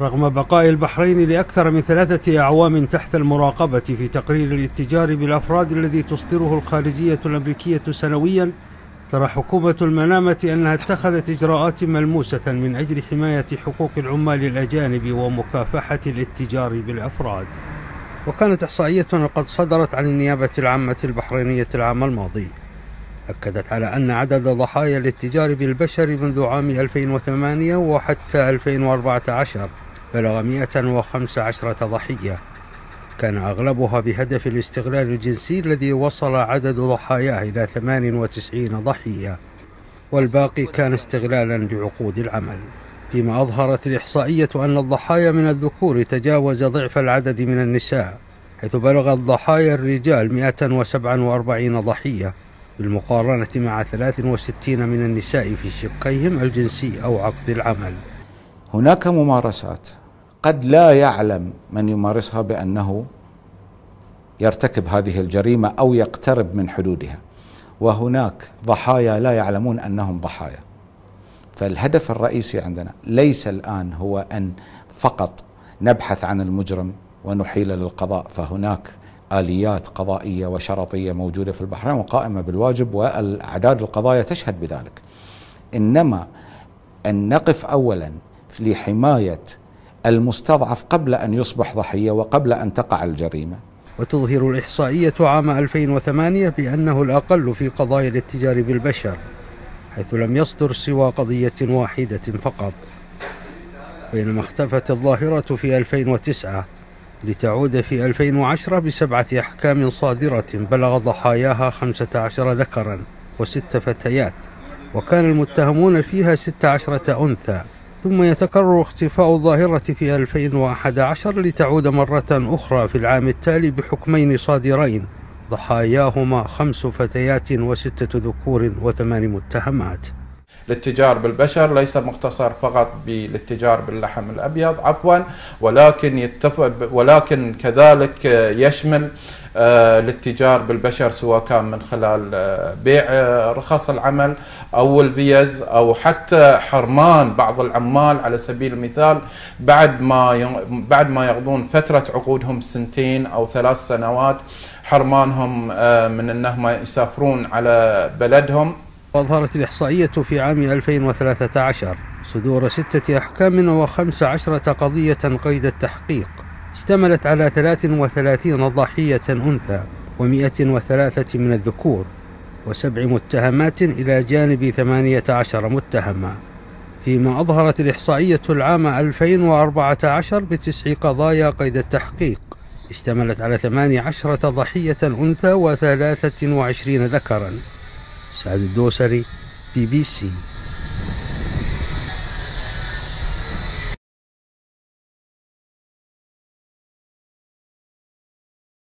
رغم بقاء البحرين لأكثر من ثلاثة أعوام تحت المراقبة في تقرير الاتجار بالأفراد الذي تصدره الخارجية الأمريكية سنويا ترى حكومة المنامة أنها اتخذت إجراءات ملموسة من أجل حماية حقوق العمال الأجانب ومكافحة الاتجار بالأفراد. وكانت إحصائية قد صدرت عن النيابة العامة البحرينية العام الماضي. أكدت على أن عدد ضحايا الاتجار بالبشر منذ عام 2008 وحتى 2014 بلغ 115 ضحية. كان أغلبها بهدف الاستغلال الجنسي الذي وصل عدد ضحاياه إلى 98 ضحية والباقي كان استغلالا لعقود العمل. فيما أظهرت الإحصائية أن الضحايا من الذكور تجاوز ضعف العدد من النساء حيث بلغت ضحايا الرجال 147 ضحية بالمقارنة مع 63 من النساء في شقيهم الجنسي أو عقد العمل. هناك ممارسات. قد لا يعلم من يمارسها بأنه يرتكب هذه الجريمة أو يقترب من حدودها. وهناك ضحايا لا يعلمون أنهم ضحايا. فالهدف الرئيسي عندنا ليس الآن هو أن فقط نبحث عن المجرم ونحيل للقضاء فهناك آليات قضائية وشرطية موجودة في البحرين وقائمة بالواجب والأعداد القضايا تشهد بذلك. إنما أن نقف اولا لحماية المستضعف قبل أن يصبح ضحية وقبل أن تقع الجريمة. وتظهر الإحصائية عام 2008 بأنه الأقل في قضايا الاتجار بالبشر حيث لم يصدر سوى قضية واحدة فقط. بينما اختفت الظاهرة في 2009 لتعود في 2010 بسبعة أحكام صادرة بلغ ضحاياها 15 ذكرا وست فتيات وكان المتهمون فيها 16 أنثى. ثم يتكرر اختفاء الظاهرة في 2011 لتعود مرة أخرى في العام التالي بحكمين صادرين ضحاياهما خمس فتيات وستة ذكور وثمان متهمات. الاتجار بالبشر ليس مقتصر فقط بالاتجار باللحم الأبيض عفوا ولكن يتفق ولكن كذلك يشمل آه، الاتجار بالبشر سواء كان من خلال آه، بيع آه، رخص العمل أو الفيز أو حتى حرمان بعض العمال. على سبيل المثال بعد ما بعد ما يقضون فترة عقودهم سنتين أو ثلاث سنوات حرمانهم من إنهم يسافرون على بلدهم. وأظهرت الإحصائية في عام 2013 صدور ستة أحكام وخمس عشرة قضية قيد التحقيق. اشتملت على 33 ضحية أنثى و103 من الذكور وسبع متهمات إلى جانب 18 متهما. فيما أظهرت الإحصائية العام 2014 بتسع قضايا قيد التحقيق. اشتملت على 18 ضحية أنثى و23 ذكرا. سعد الدوسري بي بي سي.